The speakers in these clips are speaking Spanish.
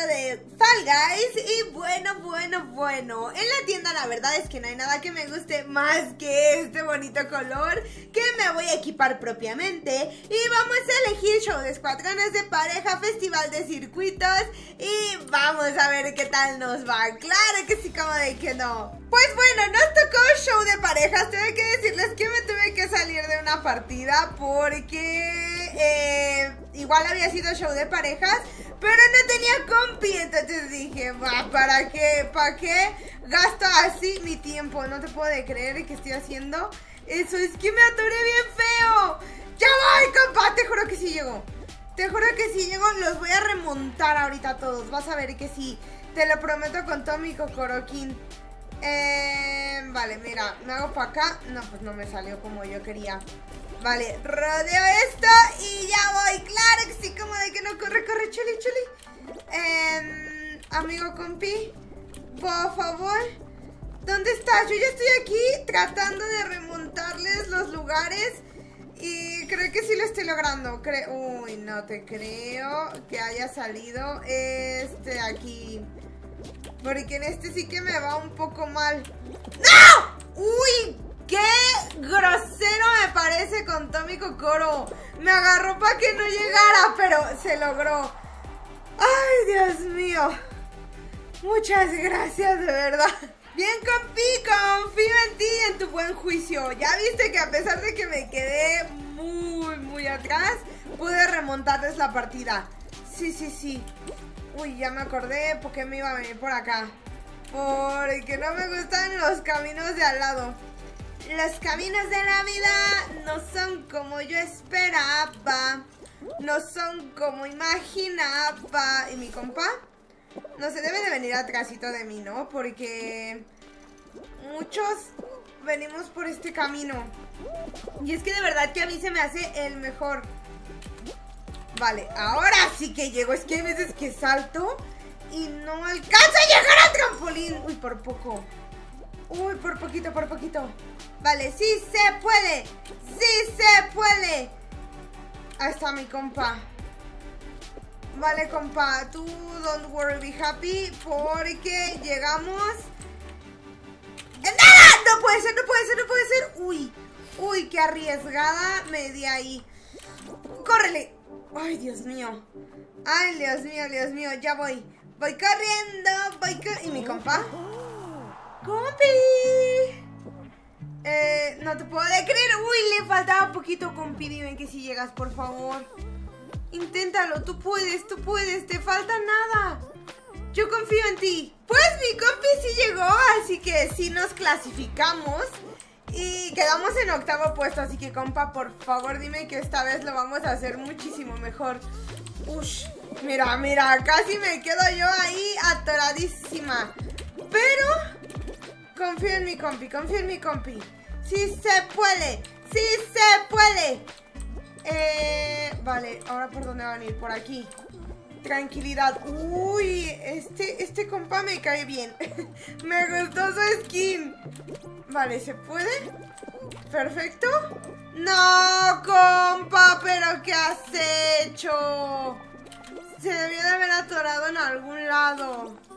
jueguito de Fall Guys y bueno, bueno, bueno, en la tienda la verdad es que no hay nada que me guste más que este bonito color que me voy a equipar propiamente y vamos a elegir show de escuadrones de pareja, festival de circuitos y vamos a ver qué tal nos va, claro que sí, como de que no. Pues bueno, nos tocó show de parejas, tengo que decirles que me tuve que salir de una partida porque eh, igual había sido show de parejas, pero no tenía compi, entonces dije, va, ¿para qué? ¿Para qué gasto así mi tiempo? No te puedo creer que estoy haciendo eso, es que me atoré bien feo. ¡Ya voy, compa! Te juro que sí llegó. Te juro que si llego, los voy a remontar ahorita todos. Vas a ver que sí. Te lo prometo con todo mi cocoroquín. Eh, vale, mira, me hago para acá. No, pues no me salió como yo quería. Vale, rodeo esto y ya voy. Claro que sí, como de que no corre, corre, chuli, chuli. Eh, amigo compi, por favor, ¿dónde estás? Yo ya estoy aquí tratando de remontarles los lugares. Y creo que sí lo estoy logrando. Uy, no te creo que haya salido este aquí. Porque en este sí que me va un poco mal. ¡No! ¡Uy! ¡Qué grosero me Kokoro! Me agarró para que no llegara, pero se logró. ¡Ay, Dios mío! Muchas gracias, de verdad. Bien, compi, confío en ti y en tu buen juicio. Ya viste que a pesar de que me quedé muy, muy atrás, pude remontarles la partida. Sí, sí, sí. Uy, ya me acordé porque me iba a venir por acá. Porque no me gustan los caminos de al lado. Los caminos de la vida no son como yo esperaba. No son como imaginaba. ¿Y mi compa? No se debe de venir atrásito de mí, ¿no? Porque muchos venimos por este camino. Y es que de verdad que a mí se me hace el mejor. Vale, ahora sí que llego. Es que hay veces que salto y no alcanzo a llegar al trampolín. Uy, por poco. Uy, por poquito, por poquito. Vale, sí se puede. Sí se puede. Ahí está mi compa. Vale, compa, tú don't worry, be happy porque llegamos... ¡Nada! No puede ser, no puede ser, no puede ser. Uy, uy, qué arriesgada me di ahí. ¡Córrele! Ay, Dios mío. Ay, Dios mío, Dios mío, ya voy. Voy corriendo, voy corriendo. ¿Y mi compa? ¡Compi! Eh, no te puedo creer. Uy, le faltaba poquito, compi. Dime que si llegas, por favor. Inténtalo, tú puedes, tú puedes, te falta nada. Yo confío en ti. Pues mi compi sí llegó, así que sí nos clasificamos. Y quedamos en octavo puesto, así que compa, por favor dime que esta vez lo vamos a hacer muchísimo mejor. Ush, mira, mira, casi me quedo yo ahí atoradísima. Pero confío en mi compi, confío en mi compi. Sí se puede, sí se puede. Eh, vale, ahora por dónde van a ir, por aquí. Tranquilidad. Uy, este, este compa me cae bien. me gustó su skin. Vale, ¿se puede? Perfecto. No, compa, pero ¿qué has hecho? Se debió de haber atorado en algún lado.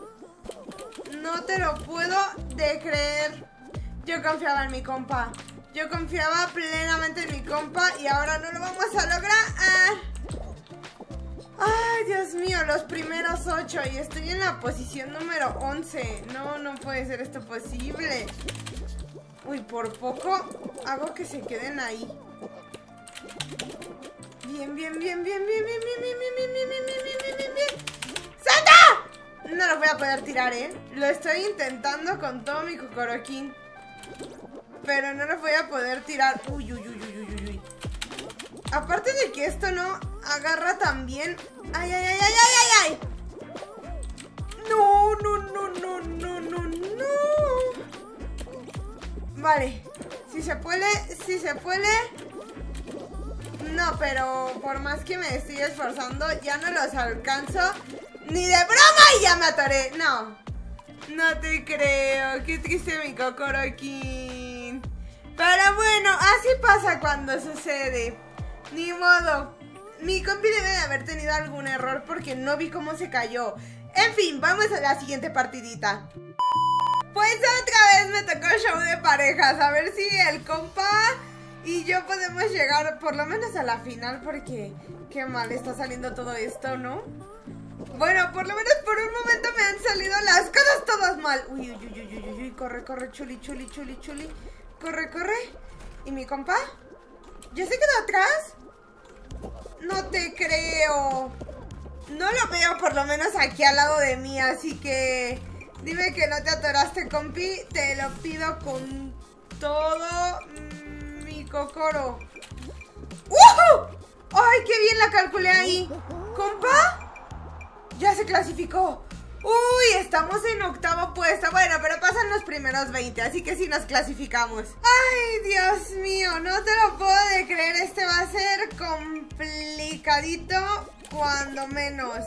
No te lo puedo de creer. Yo confiaba en mi compa. Yo confiaba plenamente en mi compa y ahora no lo vamos a lograr. Ay, Dios mío, los primeros ocho y estoy en la posición número 11. No, no puede ser esto posible. Uy, por poco hago que se queden ahí. Bien, bien, bien, bien, bien, bien, bien, bien, bien, bien, bien, bien, bien. No lo voy a poder tirar, ¿eh? Lo estoy intentando con todo mi cocoroquín. Pero no lo voy a poder tirar. Uy, uy, uy, uy, uy, uy. Aparte de que esto no agarra tan bien. ¡Ay, ay, ay, ay, ay, ay! No, no, no, no, no, no, no. Vale. Si se puede, si se puede. No, pero por más que me estoy esforzando, ya no los alcanzo. Ni de broma y ya me atoré. No. No te creo. Qué triste mi cocoro aquí. Pero bueno, así pasa cuando sucede. Ni modo. Mi compi debe de haber tenido algún error porque no vi cómo se cayó. En fin, vamos a la siguiente partidita. Pues otra vez me tocó show de parejas. A ver si el compa y yo podemos llegar por lo menos a la final porque qué mal está saliendo todo esto, ¿no? Bueno, por lo menos por un momento me han salido las cosas todas mal. Uy, uy, uy, uy, uy, uy, corre, corre, chuli, chuli, chuli, chuli. Corre, corre. ¿Y mi compa? ¿Ya se quedó atrás? No te creo. No lo veo por lo menos aquí al lado de mí, así que... Dime que no te atoraste, compi. Te lo pido con todo mi cocoro. ¡Uh! ¡Ay, qué bien la calculé ahí! ¿Compa? Ya se clasificó. Uy, estamos en octavo puesto. Bueno, pero pasan los primeros 20, así que sí nos clasificamos. Ay, Dios mío, no te lo puedo creer. Este va a ser complicadito, cuando menos.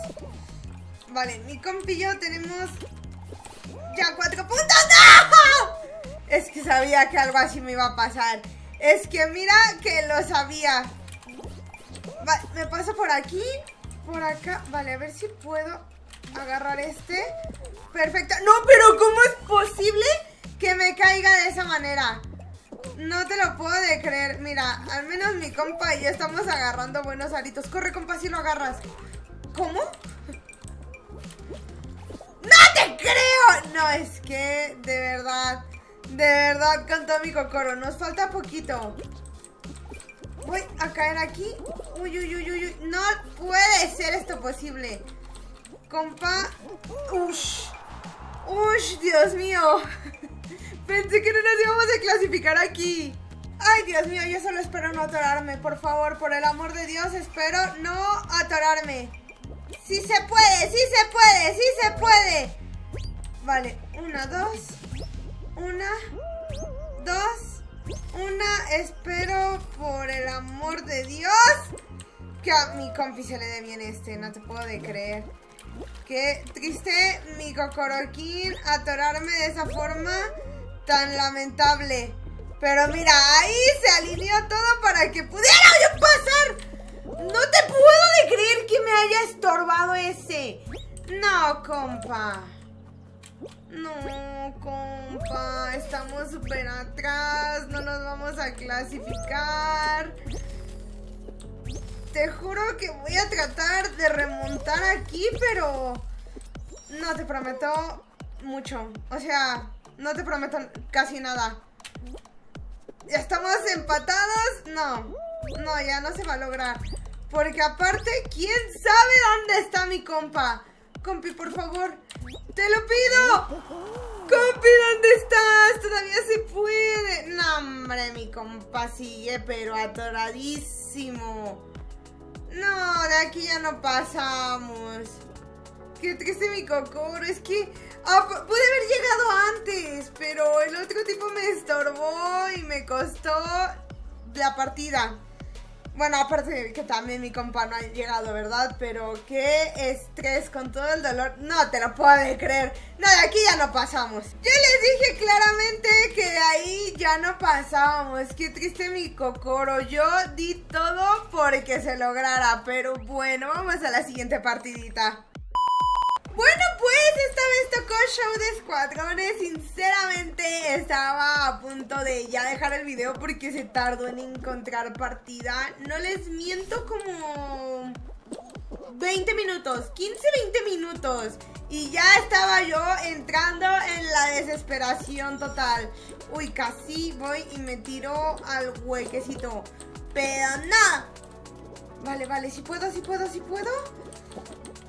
Vale, mi compi y yo tenemos ya cuatro puntos. ¡No! Es que sabía que algo así me iba a pasar. Es que mira que lo sabía. Vale, me paso por aquí, por acá. Vale, a ver si puedo agarrar este. Perfecto. No, pero ¿cómo es posible que me caiga de esa manera? No te lo puedo creer. Mira, al menos mi compa y yo estamos agarrando buenos aritos. Corre, compa, si lo agarras. ¿Cómo? ¡No te creo! No, es que de verdad, de verdad, todo mi cocoro, nos falta poquito. Voy a caer aquí. Uy, uy, uy, uy, No puede ser esto posible. Compa. Ush. Ush, Dios mío. Pensé que no nos íbamos a clasificar aquí. Ay, Dios mío, yo solo espero no atorarme. Por favor, por el amor de Dios, espero no atorarme. Sí se puede, sí se puede, sí se puede. Vale, una, dos. Una, dos. Una, espero por el amor de Dios que a mi compi se le dé bien este, no te puedo de creer. Qué triste mi cocoroquín atorarme de esa forma tan lamentable. Pero mira, ahí se alineó todo para que pudiera yo pasar. No te puedo de creer que me haya estorbado ese. No, compa. No, compa. Estamos súper atrás. No nos vamos a clasificar. Te juro que voy a tratar de remontar aquí, pero... No te prometo mucho. O sea, no te prometo casi nada. ¿Ya estamos empatados? No. No, ya no se va a lograr. Porque aparte, ¿quién sabe dónde está mi compa? Compi, por favor, te lo pido. Compi, ¿dónde estás? Todavía se puede. No, hombre, mi compa sigue, pero atoradísimo. No, de aquí ya no pasamos. Qué triste mi cocoro. Es que ah, pude haber llegado antes, pero el otro tipo me estorbó y me costó la partida. Bueno, aparte que también mi compa no ha llegado, ¿verdad? Pero qué estrés con todo el dolor. No te lo puedo creer. No, de aquí ya no pasamos. Yo les dije claramente que de ahí ya no pasábamos. Qué triste mi cocoro. Yo di todo porque se lograra. Pero bueno, vamos a la siguiente partidita. Bueno, pues esta vez tocó show de escuadrones. Sinceramente estaba a punto de ya dejar el video porque se tardó en encontrar partida. No les miento como 20 minutos, 15, 20 minutos. Y ya estaba yo entrando en la desesperación total. Uy, casi voy y me tiro al huequecito. Pero no. Vale, vale, si puedo, si puedo, si puedo.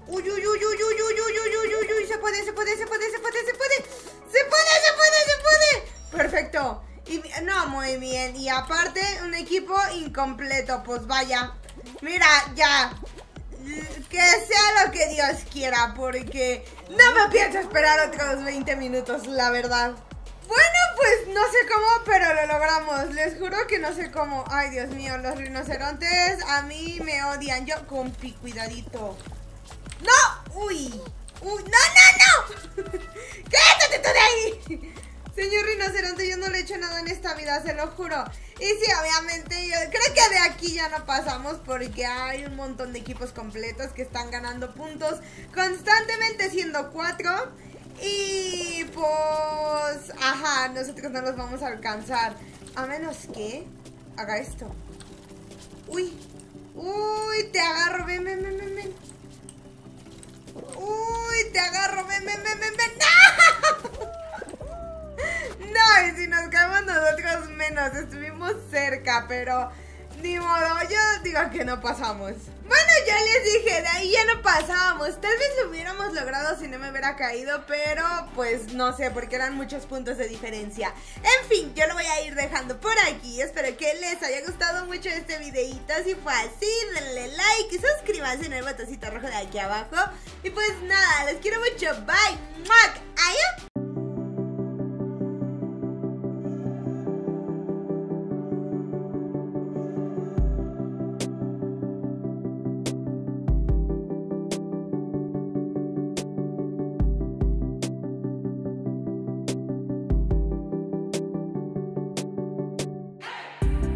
Uy, uy, uy, uy, uy, uy, uy, uy, uy, uy, se puede, se puede, se puede, se puede, se puede. Se puede, se puede, se puede. Perfecto. Y no, muy bien. Y aparte, un equipo incompleto. Pues vaya. Mira, ya. Que sea lo que Dios quiera, porque no me pienso esperar otros 20 minutos, la verdad. Bueno, pues no sé cómo, pero lo logramos. Les juro que no sé cómo. Ay, Dios mío, los rinocerontes a mí me odian. Yo, compi, cuidadito. ¡No! ¡Uy! ¡Uy! ¡No, no, no! ¡Quédate tú de ahí! Señor rinoceronte, yo no le he hecho nada en esta vida, se lo juro. Y sí, obviamente, yo creo que de aquí ya no pasamos porque hay un montón de equipos completos que están ganando puntos constantemente siendo cuatro. Y pues, ajá, nosotros no los vamos a alcanzar. A menos que haga esto. Uy, uy, te agarro, ven, ven, ven, ven, ven. Uy, te agarro, ven, ven, ven, ven, ven. ¡No! No, y si nos caemos nosotros menos, estuvimos cerca, pero ni modo, yo digo que no pasamos. Bueno, ya les dije, de ahí ya no pasábamos. Tal vez lo hubiéramos logrado si no me hubiera caído, pero pues no sé, porque eran muchos puntos de diferencia. En fin, yo lo voy a ir dejando por aquí. Espero que les haya gustado mucho este videito. Si fue así, denle like y suscríbanse en el botoncito rojo de aquí abajo. Y pues nada, les quiero mucho. Bye. ¡Mac! ¡Adiós!